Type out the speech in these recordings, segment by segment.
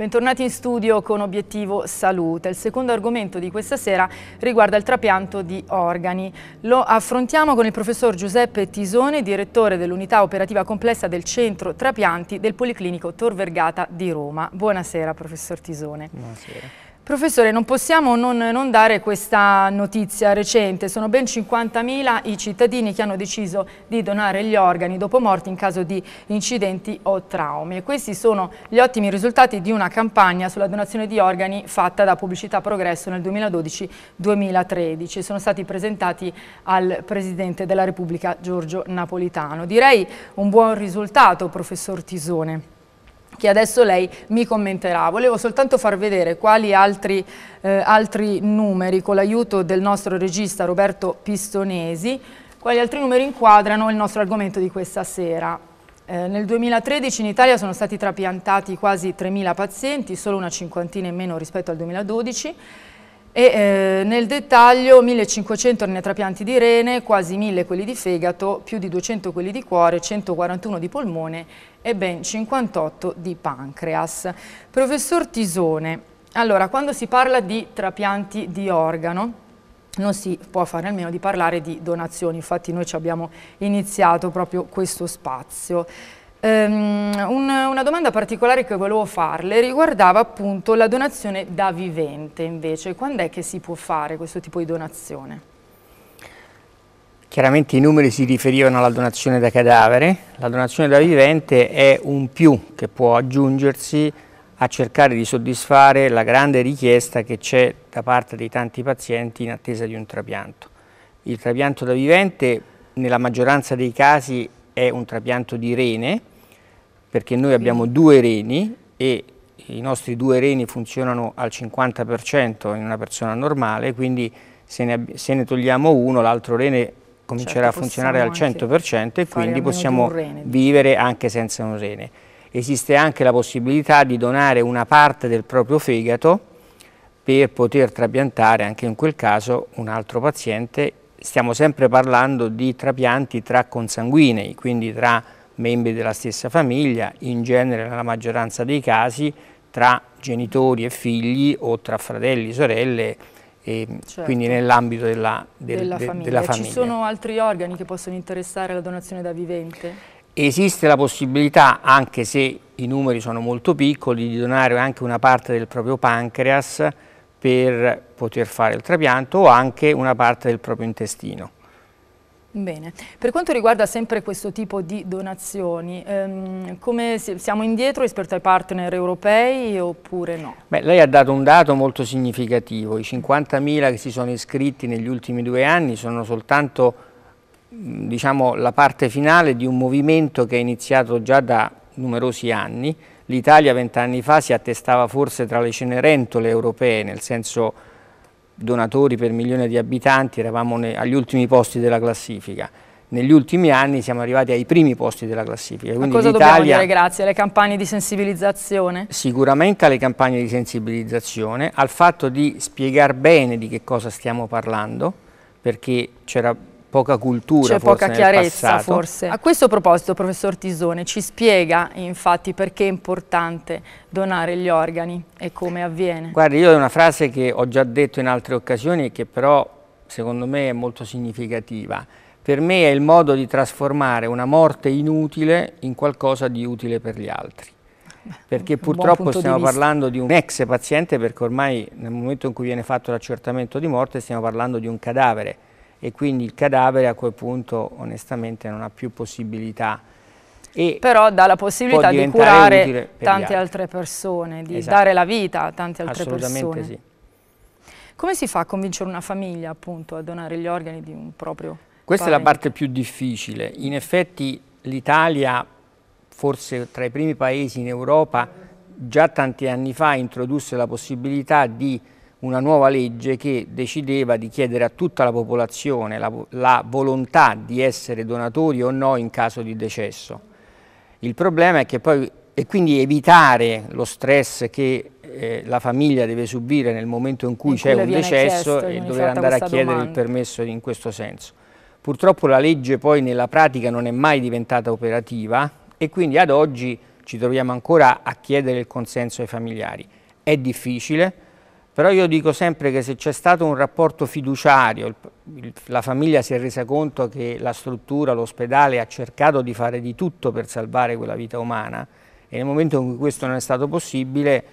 Bentornati in studio con Obiettivo Salute. Il secondo argomento di questa sera riguarda il trapianto di organi. Lo affrontiamo con il professor Giuseppe Tisone, direttore dell'unità operativa complessa del Centro Trapianti del Policlinico Tor Vergata di Roma. Buonasera professor Tisone. Buonasera. Professore, non possiamo non, non, dare questa notizia recente. Sono ben 50.000 i cittadini che hanno deciso di donare gli organi dopo morte in caso di incidenti o traumi. E questi sono gli ottimi risultati di una campagna sulla donazione di organi fatta da Pubblicità Progresso nel 2012-2013. Sono stati presentati al Presidente della Repubblica Giorgio Napolitano. Direi un buon risultato, professor Tisone che adesso lei mi commenterà. Volevo soltanto far vedere quali altri, eh, altri numeri, con l'aiuto del nostro regista Roberto Pistonesi, quali altri numeri inquadrano il nostro argomento di questa sera. Eh, nel 2013 in Italia sono stati trapiantati quasi 3.000 pazienti, solo una cinquantina in meno rispetto al 2012, e eh, nel dettaglio 1500 trapianti di rene, quasi 1000 quelli di fegato, più di 200 quelli di cuore, 141 di polmone e ben 58 di pancreas. Professor Tisone, allora quando si parla di trapianti di organo non si può fare a meno di parlare di donazioni, infatti noi ci abbiamo iniziato proprio questo spazio. Um, una, una domanda particolare che volevo farle riguardava appunto la donazione da vivente invece. Quando è che si può fare questo tipo di donazione? Chiaramente i numeri si riferivano alla donazione da cadavere, la donazione da vivente è un più che può aggiungersi a cercare di soddisfare la grande richiesta che c'è da parte dei tanti pazienti in attesa di un trapianto. Il trapianto da vivente nella maggioranza dei casi è un trapianto di rene, perché noi abbiamo due reni e i nostri due reni funzionano al 50% in una persona normale, quindi se ne, se ne togliamo uno l'altro rene comincerà certo, a funzionare al 100% e quindi possiamo vivere anche senza un rene. Esiste anche la possibilità di donare una parte del proprio fegato per poter trapiantare anche in quel caso un altro paziente. Stiamo sempre parlando di trapianti tra consanguinei, quindi tra membri della stessa famiglia, in genere nella maggioranza dei casi tra genitori e figli o tra fratelli, e sorelle, e certo. quindi nell'ambito della, del, della, de, della, famiglia. Ci sono altri organi che possono interessare la donazione da vivente? Esiste la possibilità, anche se i numeri sono molto piccoli, di donare anche una parte del proprio pancreas per poter fare il trapianto o anche una parte del proprio intestino. Bene, per quanto riguarda sempre questo tipo di donazioni, ehm, come siamo indietro rispetto ai partner europei oppure no? Beh, lei ha dato un dato molto significativo, i 50.000 che si sono iscritti negli ultimi due anni sono soltanto diciamo, la parte finale di un movimento che è iniziato già da numerosi anni. L'Italia vent'anni fa si attestava forse tra le cenerentole europee, nel senso donatori per milione di abitanti, eravamo agli ultimi posti della classifica. Negli ultimi anni siamo arrivati ai primi posti della classifica. Ma cosa dobbiamo dire grazie? Alle campagne di sensibilizzazione? Sicuramente alle campagne di sensibilizzazione, al fatto di spiegare bene di che cosa stiamo parlando, perché c'era poca cultura, c'è poca chiarezza forse. A questo proposito, professor Tisone, ci spiega infatti perché è importante donare gli organi e come avviene? Guardi, io ho una frase che ho già detto in altre occasioni e che però secondo me è molto significativa. Per me è il modo di trasformare una morte inutile in qualcosa di utile per gli altri. Perché purtroppo stiamo parlando di un ex paziente perché ormai nel momento in cui viene fatto l'accertamento di morte stiamo parlando di un cadavere e quindi il cadavere a quel punto onestamente non ha più possibilità. E Però dà la possibilità di curare tante altre persone, di esatto. dare la vita a tante altre Assolutamente persone. Sì. Come si fa a convincere una famiglia appunto a donare gli organi di un proprio Questa parente? è la parte più difficile. In effetti l'Italia, forse tra i primi paesi in Europa, già tanti anni fa introdusse la possibilità di una nuova legge che decideva di chiedere a tutta la popolazione la, la, volontà di essere donatori o no in caso di decesso. Il problema è che poi, e quindi evitare lo stress che eh, la famiglia deve subire nel momento in cui c'è un decesso e dover andare a chiedere domanda. il permesso in questo senso. Purtroppo la legge poi nella pratica non è mai diventata operativa e quindi ad oggi ci troviamo ancora a chiedere il consenso ai familiari. È difficile, però io dico sempre che se c'è stato un rapporto fiduciario, la famiglia si è resa conto che la struttura, l'ospedale ha cercato di fare di tutto per salvare quella vita umana e nel momento in cui questo non è stato possibile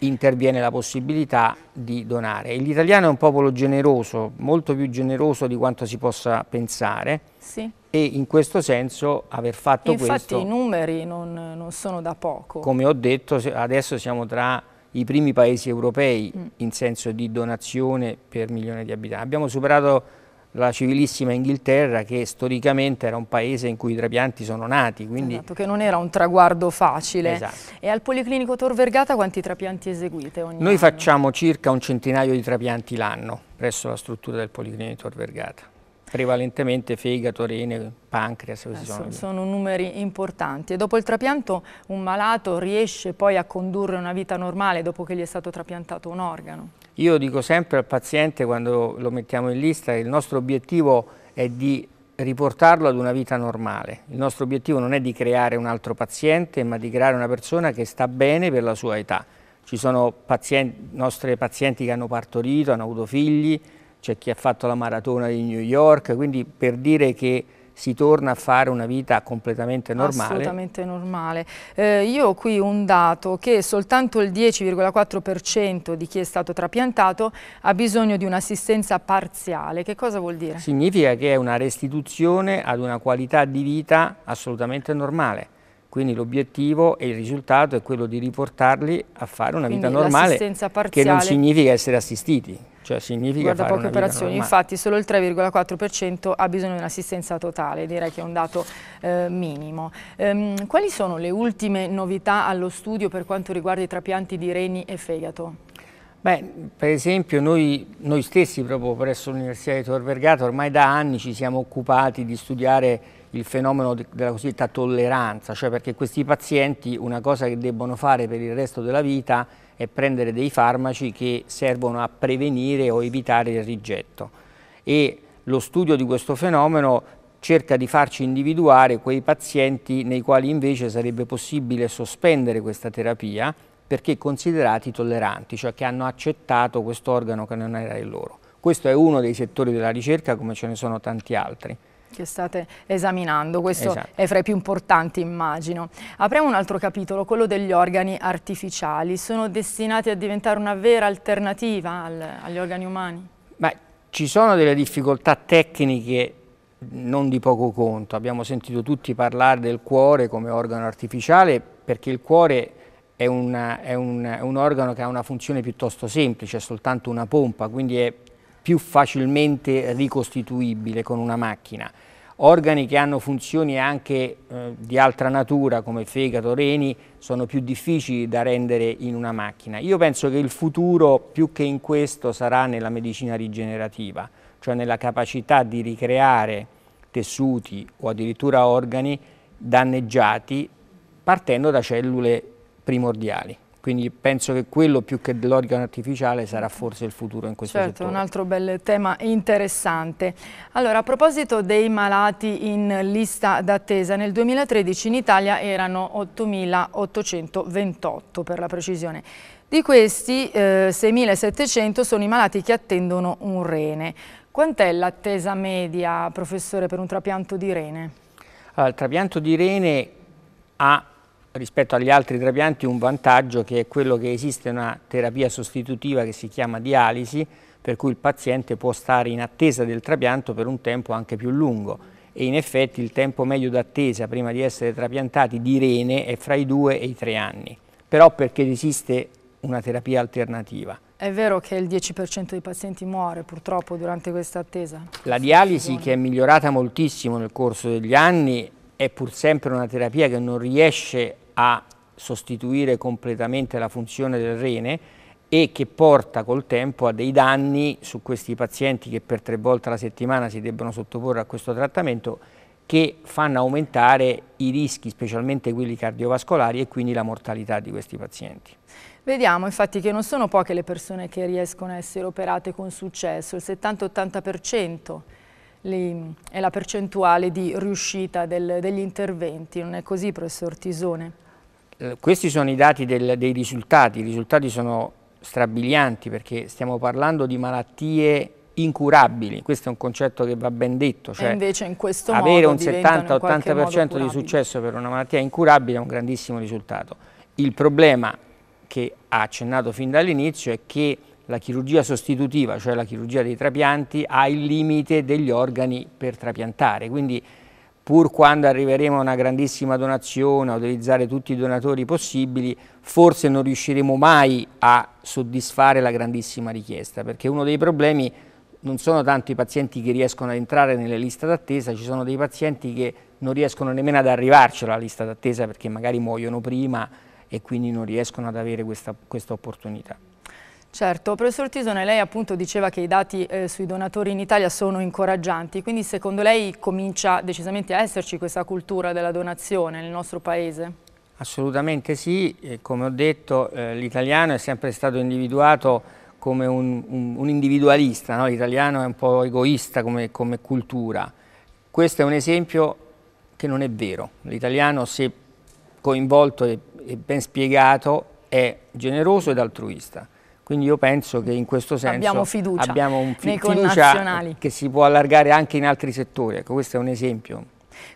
interviene la possibilità di donare. L'italiano è un popolo generoso, molto più generoso di quanto si possa pensare sì. e in questo senso aver fatto Infatti questo... Infatti i numeri non, non, sono da poco. Come ho detto adesso siamo tra i primi paesi europei mm. in senso di donazione per milione di abitanti. Abbiamo superato la civilissima Inghilterra che storicamente era un paese in cui i trapianti sono nati. Quindi... Esatto, che non era un traguardo facile. Esatto. E al Policlinico Tor Vergata quanti trapianti eseguite ogni Noi anno? facciamo circa un centinaio di trapianti l'anno presso la struttura del Policlinico Tor Vergata prevalentemente fegato, rene, pancreas. Eh, sono, sono numeri importanti e dopo il trapianto un malato riesce poi a condurre una vita normale dopo che gli è stato trapiantato un organo? Io dico sempre al paziente quando lo mettiamo in lista che il nostro obiettivo è di riportarlo ad una vita normale. Il nostro obiettivo non è di creare un altro paziente, ma di creare una persona che sta bene per la sua età. Ci sono pazienti, nostri pazienti che hanno partorito, hanno avuto figli, c'è chi ha fatto la maratona di New York, quindi per dire che si torna a fare una vita completamente normale. Assolutamente normale. Eh, io ho qui un dato che soltanto il 10,4% di chi è stato trapiantato ha bisogno di un'assistenza parziale. Che cosa vuol dire? Significa che è una restituzione ad una qualità di vita assolutamente normale. Quindi l'obiettivo e il risultato è quello di riportarli a fare una Quindi vita normale, che non significa essere assistiti. Cioè significa Guarda poche operazioni, infatti solo il 3,4% ha bisogno di un'assistenza totale, direi che è un dato eh, minimo. Ehm, quali sono le ultime novità allo studio per quanto riguarda i trapianti di reni e fegato? Beh, per esempio noi, noi stessi proprio presso l'Università di Tor Vergata ormai da anni ci siamo occupati di studiare il fenomeno della cosiddetta tolleranza, cioè perché questi pazienti una cosa che debbono fare per il resto della vita è prendere dei farmaci che servono a prevenire o evitare il rigetto e lo studio di questo fenomeno cerca di farci individuare quei pazienti nei quali invece sarebbe possibile sospendere questa terapia perché considerati tolleranti, cioè che hanno accettato questo organo che non era il loro. Questo è uno dei settori della ricerca come ce ne sono tanti altri che state esaminando, questo esatto. è fra i più importanti immagino. Apriamo un altro capitolo, quello degli organi artificiali, sono destinati a diventare una vera alternativa al, agli organi umani? Beh, ci sono delle difficoltà tecniche non di poco conto, abbiamo sentito tutti parlare del cuore come organo artificiale perché il cuore è, una, è, un, è un organo che ha una funzione piuttosto semplice, è soltanto una pompa, quindi è più facilmente ricostituibile con una macchina. Organi che hanno funzioni anche eh, di altra natura come fegato, reni, sono più difficili da rendere in una macchina. Io penso che il futuro più che in questo sarà nella medicina rigenerativa, cioè nella capacità di ricreare tessuti o addirittura organi danneggiati partendo da cellule primordiali. Quindi penso che quello più che dell'organo artificiale sarà forse il futuro in questo certo, settore. un altro bel tema interessante. Allora, a proposito dei malati in lista d'attesa, nel 2013 in Italia erano 8.828 per la precisione. Di questi eh, 6.700 sono i malati che attendono un rene. Quant'è l'attesa media, professore, per un trapianto di rene? Allora, il trapianto di rene ha rispetto agli altri trapianti un vantaggio che è quello che esiste una terapia sostitutiva che si chiama dialisi, per cui il paziente può stare in attesa del trapianto per un tempo anche più lungo e in effetti il tempo medio d'attesa prima di essere trapiantati di rene è fra i due e i tre anni, però perché esiste una terapia alternativa. È vero che il 10% dei pazienti muore purtroppo durante questa attesa? La dialisi che è migliorata moltissimo nel corso degli anni è pur sempre una terapia che non riesce a sostituire completamente la funzione del rene e che porta col tempo a dei danni su questi pazienti che per tre volte alla settimana si debbono sottoporre a questo trattamento che fanno aumentare i rischi, specialmente quelli cardiovascolari e quindi la mortalità di questi pazienti. Vediamo infatti che non sono poche le persone che riescono a essere operate con successo, il 70-80% li, è la percentuale di riuscita del, degli interventi, non è così professor Tisone? Eh, questi sono i dati del, dei risultati, i risultati sono strabilianti perché stiamo parlando di malattie incurabili, questo è un concetto che va ben detto, cioè invece in questo avere un 70-80% di successo per una malattia incurabile è un grandissimo risultato. Il problema che ha accennato fin dall'inizio è che la chirurgia sostitutiva, cioè la chirurgia dei trapianti, ha il limite degli organi per trapiantare, quindi pur quando arriveremo a una grandissima donazione, a utilizzare tutti i donatori possibili, forse non riusciremo mai a soddisfare la grandissima richiesta, perché uno dei problemi non sono tanto i pazienti che riescono ad entrare nelle liste d'attesa, ci sono dei pazienti che non riescono nemmeno ad arrivarci alla lista d'attesa perché magari muoiono prima e quindi non riescono ad avere questa, questa opportunità. Certo, professor Tisone, lei appunto diceva che i dati eh, sui donatori in Italia sono incoraggianti, quindi secondo lei comincia decisamente a esserci questa cultura della donazione nel nostro Paese? Assolutamente sì, e come ho detto eh, l'italiano è sempre stato individuato come un, un, un individualista, no? l'italiano è un po' egoista come, come cultura. Questo è un esempio che non è vero, l'italiano se coinvolto e, e ben spiegato è generoso ed altruista. Quindi io penso che in questo senso abbiamo fiducia, abbiamo un fi fiducia che si può allargare anche in altri settori. Ecco, questo è un esempio.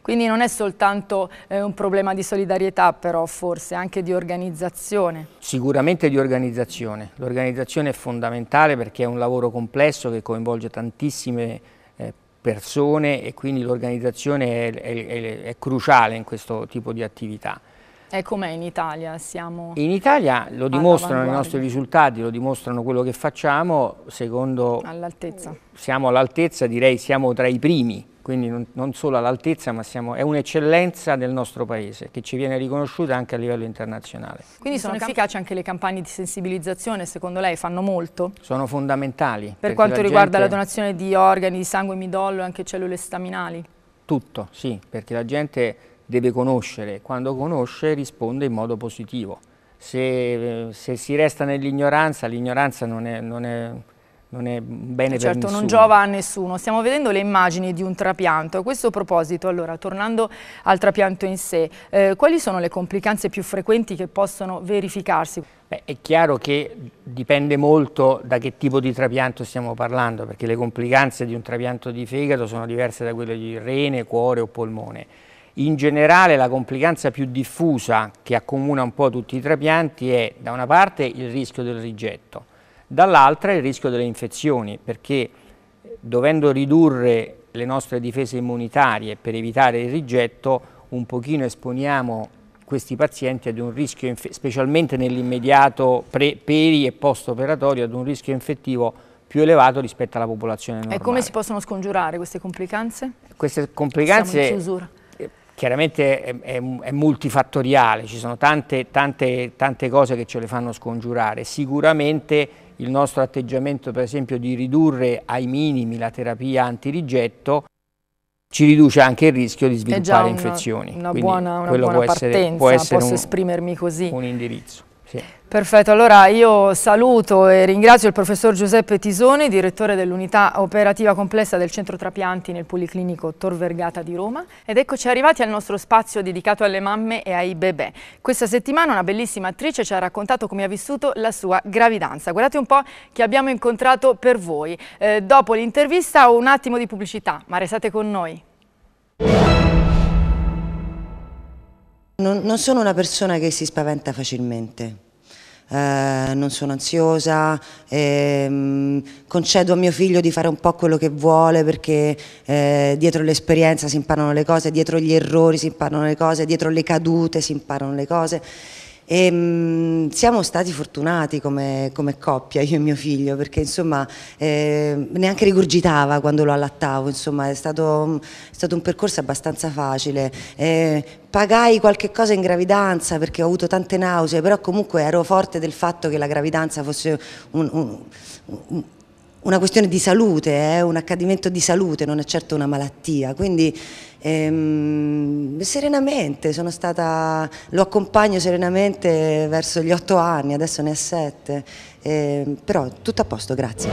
Quindi non è soltanto eh, un problema di solidarietà, però forse anche di organizzazione. Sicuramente di organizzazione. L'organizzazione è fondamentale perché è un lavoro complesso che coinvolge tantissime eh, persone e quindi l'organizzazione è, è, è cruciale in questo tipo di attività. E com'è in Italia? Siamo in Italia lo dimostrano i nostri risultati, lo dimostrano quello che facciamo, secondo... All'altezza. Siamo all'altezza, direi siamo tra i primi, quindi non, non solo all'altezza, ma siamo, è un'eccellenza del nostro Paese, che ci viene riconosciuta anche a livello internazionale. Quindi sono efficaci anche le campagne di sensibilizzazione, secondo lei fanno molto? Sono fondamentali. Per quanto la riguarda gente... la donazione di organi, di sangue, midollo e anche cellule staminali? Tutto, sì, perché la gente deve conoscere, quando conosce risponde in modo positivo. Se, se si resta nell'ignoranza, l'ignoranza non è, non, è, non è bene certo, per nessuno. non giova a nessuno. Stiamo vedendo le immagini di un trapianto. A questo proposito, allora, tornando al trapianto in sé, eh, quali sono le complicanze più frequenti che possono verificarsi? Beh, è chiaro che dipende molto da che tipo di trapianto stiamo parlando, perché le complicanze di un trapianto di fegato sono diverse da quelle di rene, cuore o polmone in generale la complicanza più diffusa che accomuna un po' tutti i trapianti è da una parte il rischio del rigetto, dall'altra il rischio delle infezioni, perché dovendo ridurre le nostre difese immunitarie per evitare il rigetto, un pochino esponiamo questi pazienti ad un rischio, specialmente nell'immediato peri e post-operatorio, ad un rischio infettivo più elevato rispetto alla popolazione normale. E come si possono scongiurare queste complicanze? Queste complicanze chiaramente è, è, è, multifattoriale, ci sono tante, tante, tante cose che ce le fanno scongiurare. Sicuramente il nostro atteggiamento per esempio di ridurre ai minimi la terapia antirigetto ci riduce anche il rischio di sviluppare una, infezioni. Una Quindi buona, una buona può partenza, essere, può essere posso un, esprimermi così. Un indirizzo. Sì. Perfetto, allora io saluto e ringrazio il professor Giuseppe Tisoni, direttore dell'unità operativa complessa del centro trapianti nel Policlinico Tor Vergata di Roma ed eccoci arrivati al nostro spazio dedicato alle mamme e ai bebè. Questa settimana una bellissima attrice ci ha raccontato come ha vissuto la sua gravidanza. Guardate un po' chi abbiamo incontrato per voi. Eh, dopo l'intervista un attimo di pubblicità, ma restate con noi. Non, non sono una persona che si spaventa facilmente, eh, non sono ansiosa, ehm, concedo a mio figlio di fare un po' quello che vuole perché eh, dietro l'esperienza si imparano le cose, dietro gli errori si imparano le cose, dietro le cadute si imparano le cose e, mh, mm, siamo stati fortunati come, come, coppia, io e mio figlio, perché insomma eh, neanche rigurgitava quando lo allattavo, insomma è stato, è stato un percorso abbastanza facile. Eh, pagai qualche cosa in gravidanza perché ho avuto tante nausee, però comunque ero forte del fatto che la gravidanza fosse un, un, un una questione di salute, è eh? un accadimento di salute, non è certo una malattia, quindi ehm, serenamente sono stata, lo accompagno serenamente verso gli otto anni, adesso ne ha sette, eh, però tutto a posto, grazie.